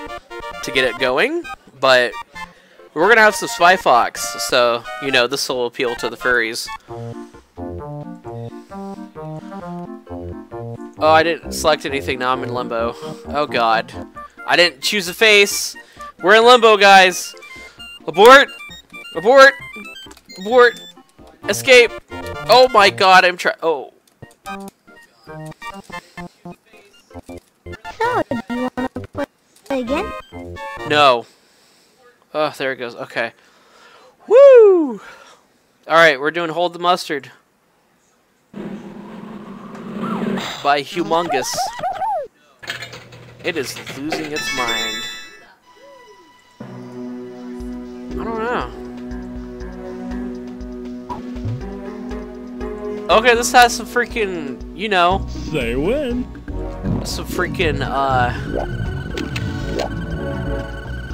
to get it going, but we're gonna have some Spy Fox, so, you know, this will appeal to the furries. Oh, I didn't select anything, now I'm in limbo. Oh god. I didn't choose a face! We're in limbo, guys! Abort! Abort! Abort! Escape! Oh my god, I'm trying- oh. So, do you want to play again? No. Oh, there it goes. Okay. Woo! Alright, we're doing Hold the Mustard. by Humongous. It is losing its mind. I don't know. Okay, this has some freaking, you know, They win. some freaking, uh,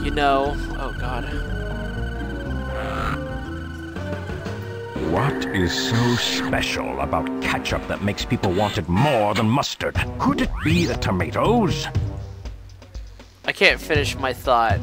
you know, oh god. What is so special about ketchup that makes people want it more than mustard? Could it be the tomatoes? I can't finish my thought.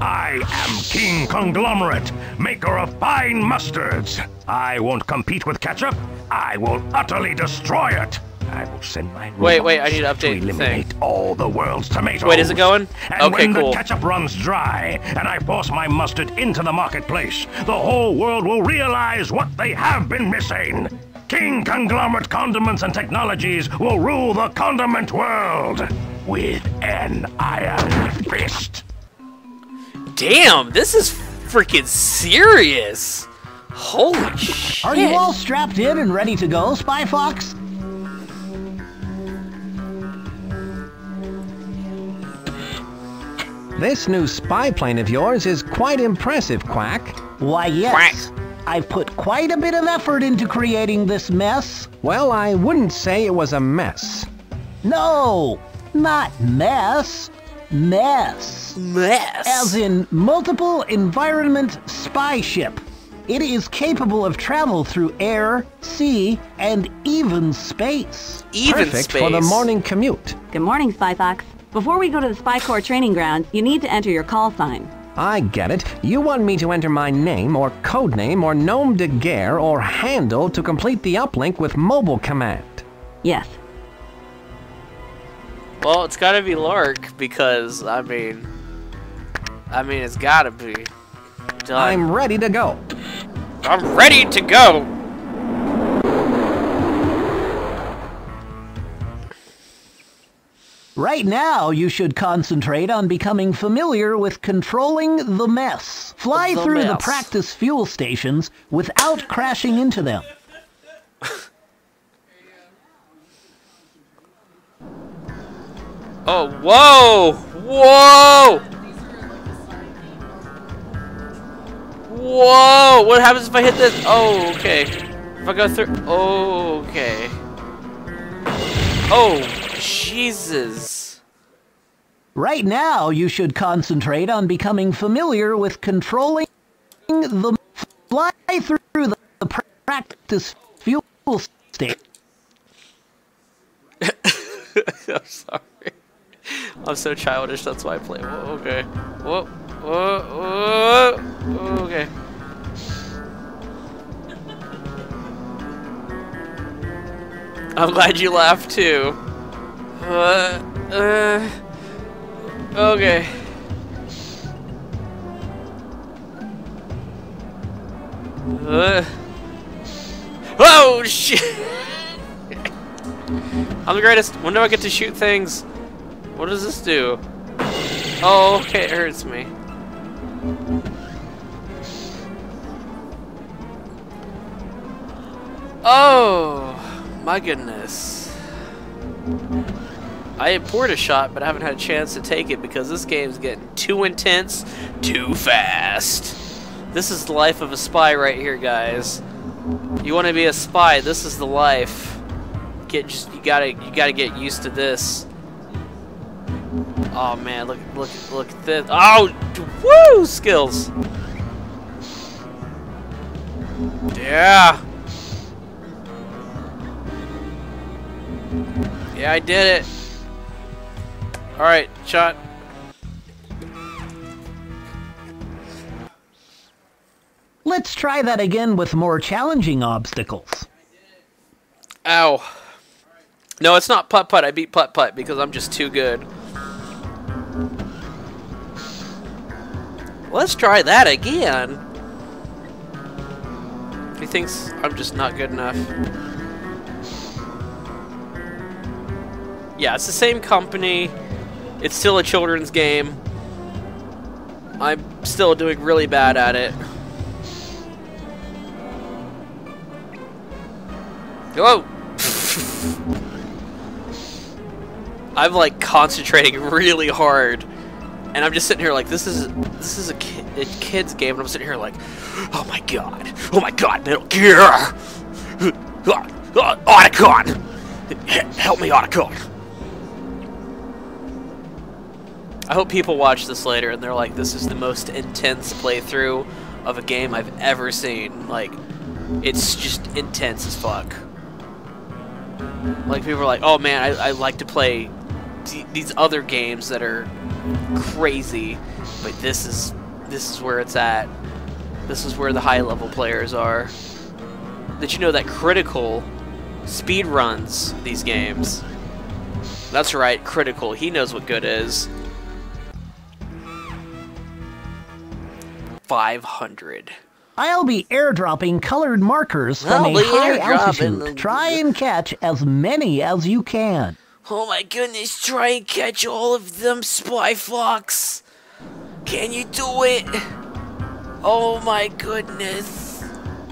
I am King Conglomerate, maker of fine mustards. I won't compete with ketchup. I will utterly destroy it. I will send my Wait, wait, I need to update thing. eliminate all the world's tomatoes. Wait, is it going? And Okay, when cool. the ketchup runs dry and I force my mustard into the marketplace, the whole world will realize what they have been missing. King Conglomerate Condiments and Technologies will rule the condiment world with an iron fist. Damn, this is freaking serious. Holy shit. Are you all strapped in and ready to go, Spy Fox? This new spy plane of yours is quite impressive, Quack. Why, yes. I've put quite a bit of effort into creating this mess. Well, I wouldn't say it was a mess. No, not mess. Mess. Mess. As in multiple environment spy ship. It is capable of travel through air, sea, and even space. Perfect for the morning commute. Good morning, Spy Fox. Before we go to the Spy Corps training grounds, you need to enter your call sign. I get it. You want me to enter my name or code name or nom de guerre or handle to complete the uplink with mobile command. Yes. Well, it's gotta be Larc because, I mean, I mean, it's gotta be. Done. I'm ready to go. I'm ready to go. Right now, you should concentrate on becoming familiar with controlling the mess. Fly The through the practice fuel stations without crashing into them. Oh, whoa! Whoa! Whoa! What happens if I hit this? Oh, okay. If I go through. Oh, okay. Oh, Jesus. Right now, you should concentrate on becoming familiar with controlling the fly through the, practice fuel station. I'm sorry. I'm so childish, that's why I play. Whoa, okay. Whoa, whoa, whoa. Okay. I'm glad you laughed too. Uh, uh, okay. Uh, oh shit! I'm the greatest. When do I get to shoot things? What does this do? Oh, okay, it hurts me. Oh, my goodness. I had poured a shot, but I haven't had a chance to take it because this game's getting too intense, too fast. This is the life of a spy right here, guys. You want to be a spy? This is the life. Get just you gotta you gotta get used to this. Oh man, look look look at this. Oh, woo skills. Yeah. Yeah, I did it. All right, shot. Let's try that again with more challenging obstacles. Ow. No, it's not putt putt. I beat putt putt because I'm just too good. Let's try that again. He thinks I'm just not good enough. Yeah, it's the same company. It's still a children's game. I'm still doing really bad at it. Whoa! I'm like concentrating really hard, and I'm just sitting here like this is this is a, ki a kid's game, and I'm sitting here like, oh my god, oh my god, Metal Gear, uh, Otacon, help me, Otacon. I hope people watch this later and they're like, this is the most intense playthrough of a game I've ever seen. Like, it's just intense as fuck. Like, people are like, oh man, I, I like to play these other games that are crazy, but this is this is where it's at. This is where the high level players are. Did you know that Critical speed runs these games? That's right, Critical. He knows what good is. 500. I'll be airdropping colored markers from I'll a high altitude. Try and catch as many as you can. Oh my goodness, try and catch all of them, Spy Fox! Can you do it? Oh my goodness.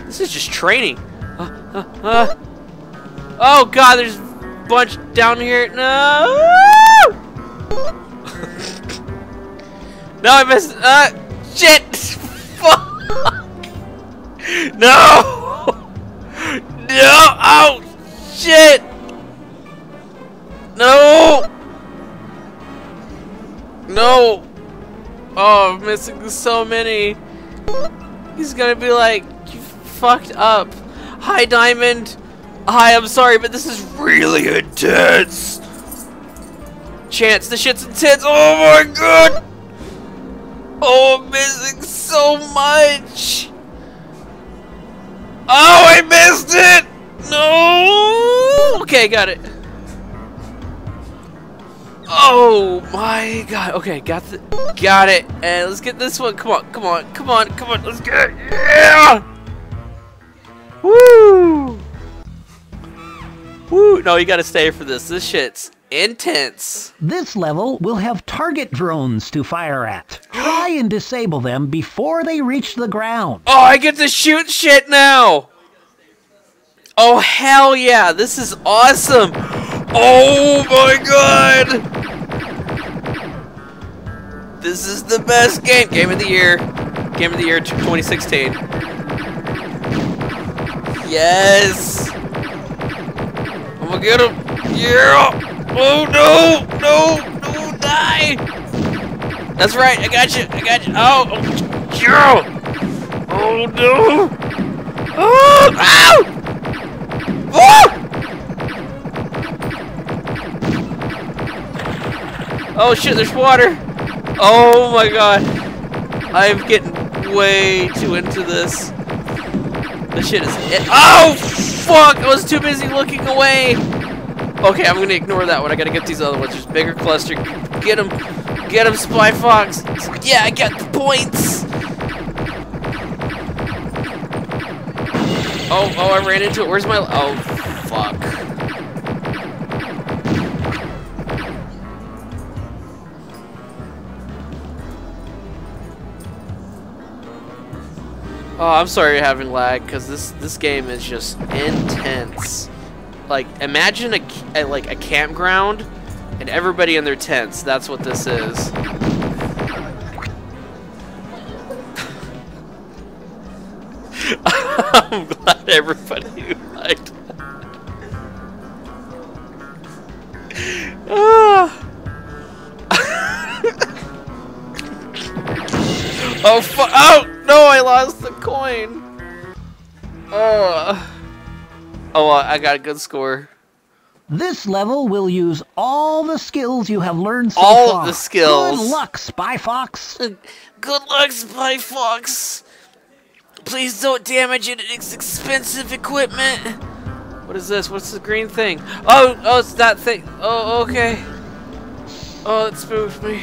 This is just training. Uh, uh, uh. Oh god, there's a bunch down here. No! no, I missed. Uh, shit! Fuck! No! No! Oh! Shit! No! No! Oh, I'm missing so many. He's gonna be like, you fucked up. Hi, Diamond. Hi, I'm sorry, but this is really intense. Chance, the shit's intense. Oh my god! Oh, I'm missing so much. Oh, I missed it! No! Okay, got it. Oh my god. Okay, got the got it. And let's get this one. Come on, come on, come on, come on. Let's get it. Yeah! Woo! Woo! No, you gotta stay for this. This shit's intense. This level will have target drones to fire at. Try and disable them before they reach the ground. Oh, I get to shoot shit now! Oh, hell yeah! This is awesome! Oh my god! This is the best game! Game of the year. Game of the year 2016. Yes! I'm gonna get him! Yeah! Oh no! No! No! Die! That's right! I got you! I got you! Oh! oh yeah! Oh no! Oh! Ow! Oh! Oh shit, there's water! Oh my god. I'm getting way too into this. This shit is it. Oh fuck! I was too busy looking away! Okay, I'm gonna ignore that one. I gotta get these other ones. There's bigger cluster. Get them. Get them, Spy Fox! Yeah, I got the points! Oh, oh, I ran into it. Where's my... Oh, fuck. Oh, I'm sorry you're having lag, because this, this game is just intense. Like, imagine a, a, like, a campground, and everybody in their tents. That's what this is. I'm glad everybody liked oh fu- Oh no! I lost the coin. Oh. Oh, I got a good score. This level will use all the skills you have learned so All of far. the skills. Good luck, Spy Fox. Good luck, Spy Fox. Please don't damage it. It's expensive equipment. What is this? What's the green thing? Oh, oh, it's that thing. Oh, okay. Oh, it spooked me.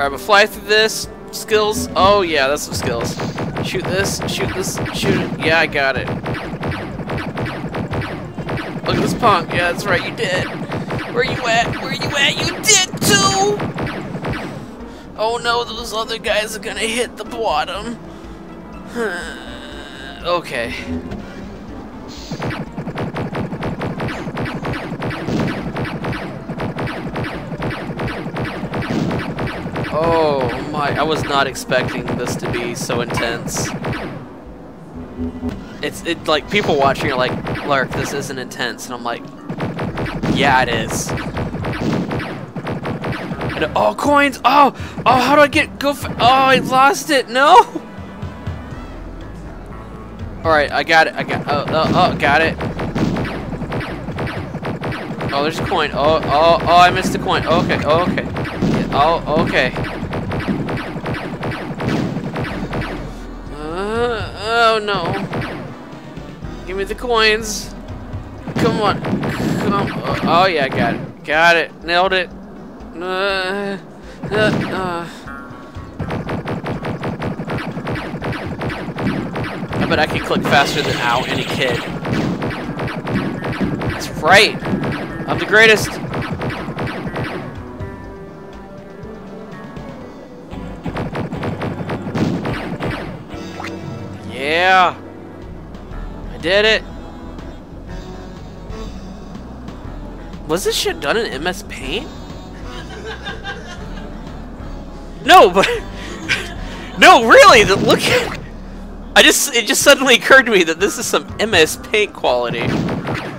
Alright, but fly through this. Skills. Oh, yeah, that's some skills. Shoot this, shoot this, shoot it. Yeah, I got it. Look at this punk. Yeah, that's right, you did. Where you at? Where you at? You did too! Oh no, those other guys are gonna hit the bottom. okay. Oh my, I was not expecting this to be so intense. It's it like people watching are like, Larc, this isn't intense, and I'm like, yeah, it is. And, oh, coins! Oh, oh, how do I get go? Oh, I lost it. No. All right, I got it. I got. Oh, oh, oh, got it. Oh, there's a coin. Oh, oh, oh, I missed the coin. Okay, okay. Oh, okay. Oh no. Give me the coins. Come on. Come on. Oh, yeah, got it. Got it. Nailed it. Uh, uh, uh. I bet I can click faster than ow any kid. That's right. I'm the greatest. Did it. Was this shit done in MS Paint? No, but no, really. Look, I just it just suddenly occurred to me that this is some MS Paint quality.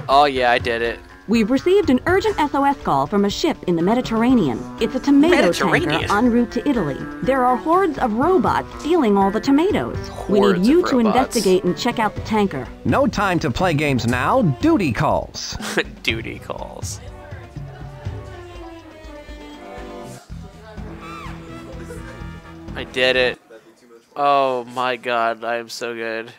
Oh yeah, I did it. We've received an urgent SOS call from a ship in the Mediterranean. It's a tomato Mediterranean? tanker en route to Italy. There are hordes of robots stealing all the tomatoes. we need you to investigate and check out the tanker. No time to play games now. Duty calls. Duty calls. I did it. Oh my god, I am so good.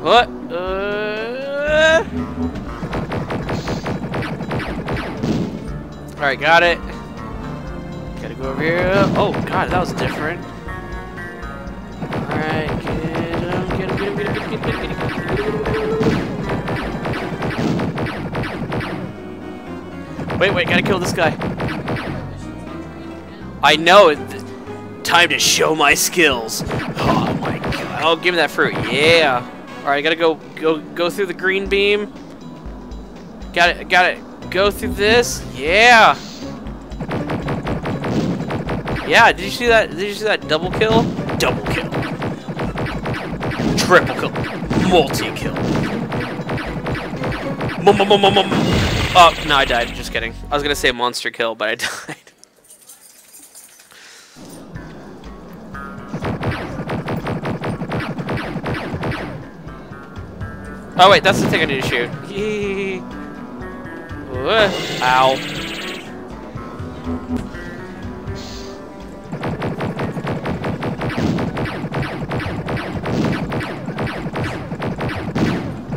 What? Uh... Alright, got it. Gotta go over here. Oh, god, that was different. Alright, get him, get him, get him, get him, get him, get him, get him. Wait, wait, gotta kill this guy. I know it. Time to show my skills. Oh my god. Oh, give me that fruit. Yeah. Alright, I gotta go go go through the green beam. Got it, got it. Go through this. Yeah. Yeah, did you see that? Did you see that double kill? Double kill. Triple kill. Multi kill. Oh, no, I died. Just kidding. I was gonna say monster kill, but I died. Oh wait, that's the thing I need to shoot. Ow.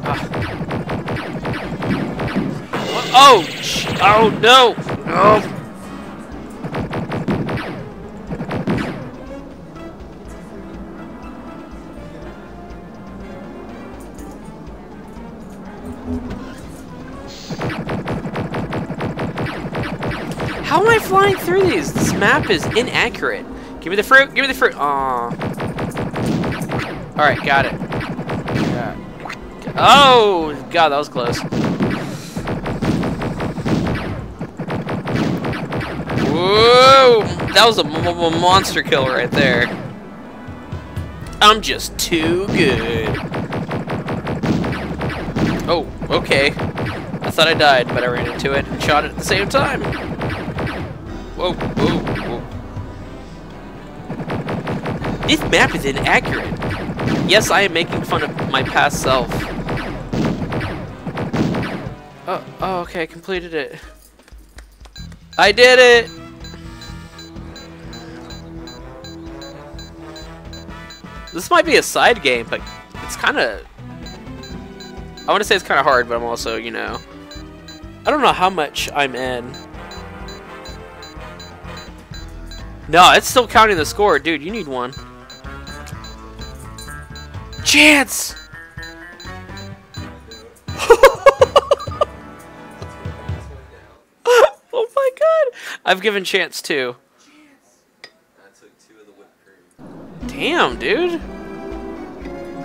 Ah. Oh! Oh no! Oh! Map is inaccurate. Give me the fruit. Give me the fruit. Aw. Alright, got it. Got it. Oh! God, that was close. Whoa! That was a monster kill right there. I'm just too good. Oh, okay. I thought I died, but I ran into it and shot it at the same time. Whoa, whoa, This map is inaccurate. Yes, I am making fun of my past self. Oh, oh, okay, I completed it. I did it! This might be a side game, but it's kind of... I want to say it's kind of hard, but I'm also, you know... I don't know how much I'm in. No, it's still counting the score. Dude, you need one. Chance! oh my god! I've given Chance two. Damn, dude.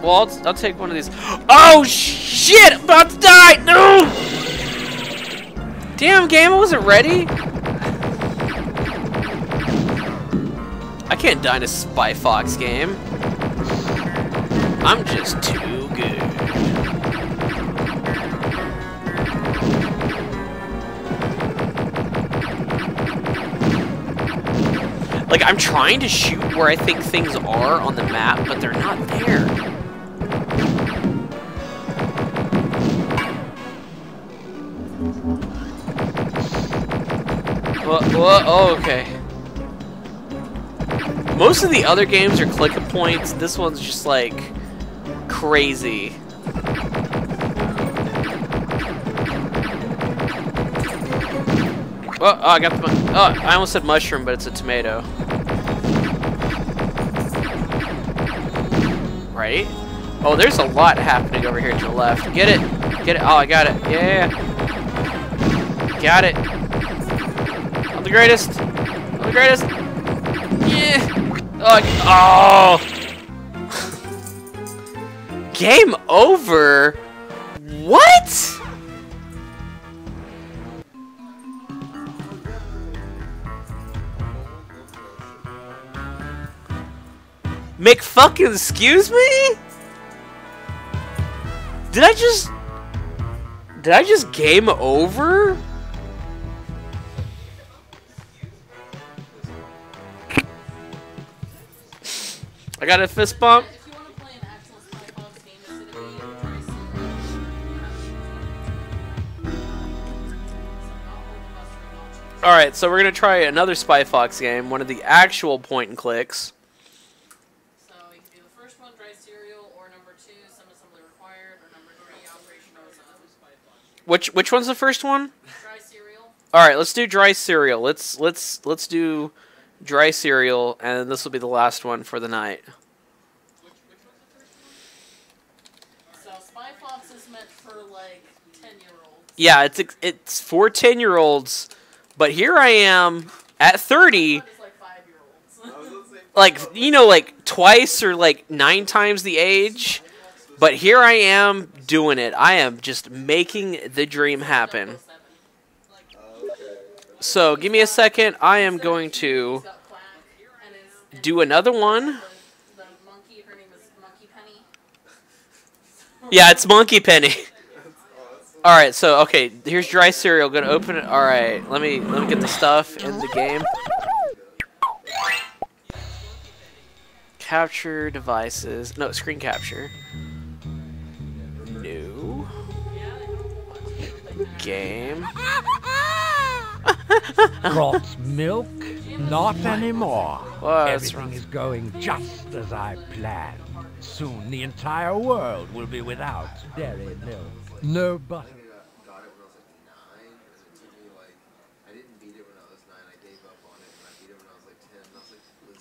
Well, I'll, I'll take one of these. Oh shit! I'm about to die! No! Damn game, I wasn't ready. I can't die in a Spy Fox game. I'm just too good. Like, I'm trying to shoot where I think things are on the map, but they're not there. Whoa, whoa, oh, okay. Most of the other games are click points. This one's just like crazy. Oh, oh I got the. Oh, I almost said mushroom, but it's a tomato. Right? Oh, there's a lot happening over here to the left. Get it! Get it! Oh, I got it. Yeah! Got it! I'm the greatest! I'm the greatest! Yeah! Oh! oh. Game over? What? McFucking excuse me? Did I just... Did I just game over? I got a fist bump. Alright, so we're going to try another Spy Fox game, one of the actual point and clicks. So you can do the first one, dry cereal, or number two, some assembly required, or number three, Operation Rosa. Which which one's the first one? Dry cereal. Alright, let's do dry cereal. Let's let's let's do dry cereal and this will be the last one for the night. So Spy Fox is meant for like 10 year olds. Yeah, it's it's for 10-year-olds, but here I am at 30 like you know like twice or like nine times the age. But here i am doing it. I am just making the dream happen. So give me a second. I am going to do another one. Yeah it's Monkey Penny all right so okay here's dry cereal gonna open it all right let me let me get the stuff in the game capture devices. No, screen capture. New. Game. Brought milk? Not anymore. Everything is going just as I planned. Soon the entire world will be without dairy milk. No butter.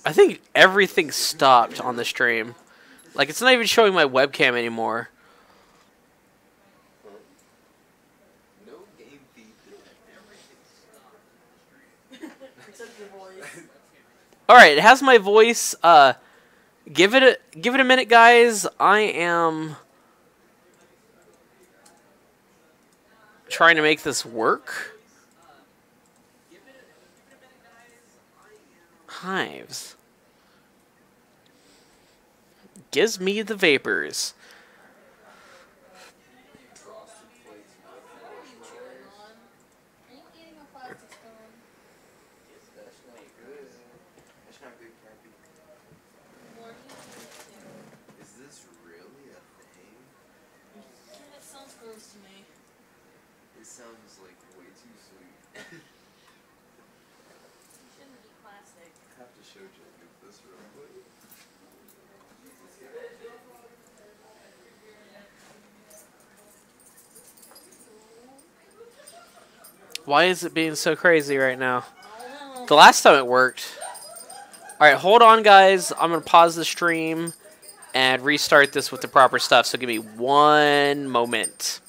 I think everything stopped on the stream. Like, it's not even showing my webcam anymore. All right, it has my voice. Uh, give it a give it a minute, guys. I am trying to make this work. Hives gives me the vapors. Is this really a thing? That sounds gross to me. It sounds like way too sweet. You shouldn't eat plastic. I have to show Jacob this real quick. Why is it being so crazy right now? The last time it worked. Alright, hold on, guys. I'm going to pause the stream and restart this with the proper stuff. So give me one moment.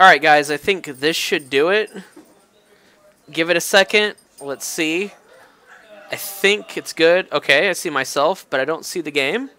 Alright, guys. I think this should do it. Give it a second. Let's see. I think it's good. Okay, I see myself, but I don't see the game.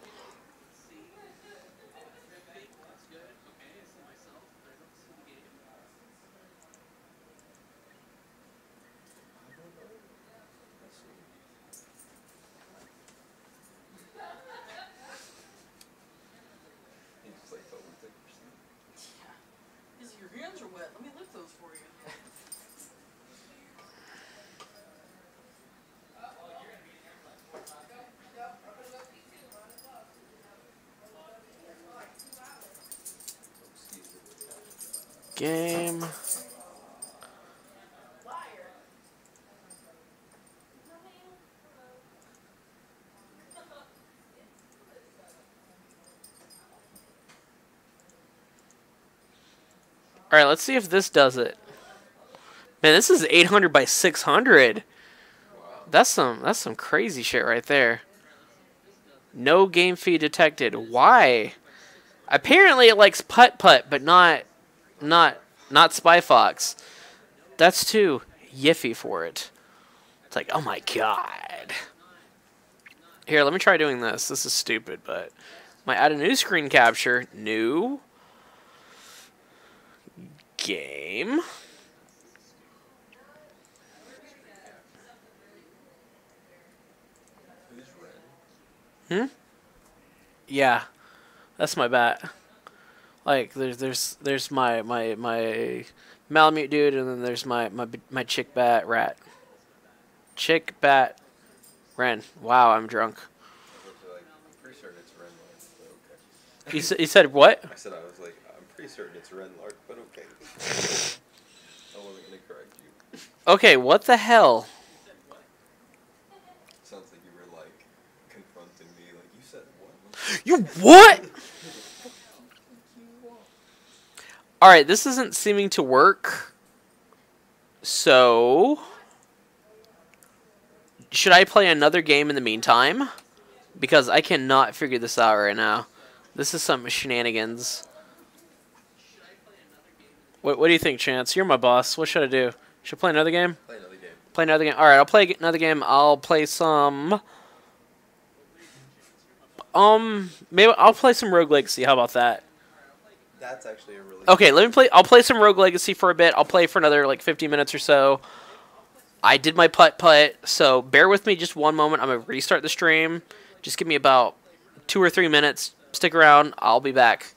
Game. All right, let's see if this does it. Man, this is 800 by 600. That's some that's some crazy shit right there. No game feed detected. Why? Apparently it likes putt putt, but not not not Spy Fox. That's too yiffy for it. It's like, oh my god. Here, let me try doing this. This is stupid, but might add a new screen capture. New game. Hmm? Yeah. That's my bat. Like there's there's there's my my my Malamute dude and then there's my my my chick bat rat. Chick bat Ren. Wow, I'm drunk. Pretty certain it's Ren okay. You said, you said what? I said I was like, pretty certain it's Ren Larc, but okay. I wasn't gonna correct you. Okay, what the hell? Sounds like you were like confronting me, like you said what? You what? Alright, this isn't seeming to work. So. Should I play another game in the meantime? Because I cannot figure this out right now. This is some shenanigans. What, what do you think, Chance? You're my boss. What should I do? Should I play another game? Play another game. Play another game. Alright, I'll play another game. I'll play some. Um, maybe I'll play some Rogue Legacy. How about that? That's actually a really Okay, let me play. I'll play some Rogue Legacy for a bit. I'll play for another like 50 minutes or so. I did my putt putt, so bear with me just one moment. I'm gonna restart the stream. Just give me about two or three minutes. Stick around. I'll be back.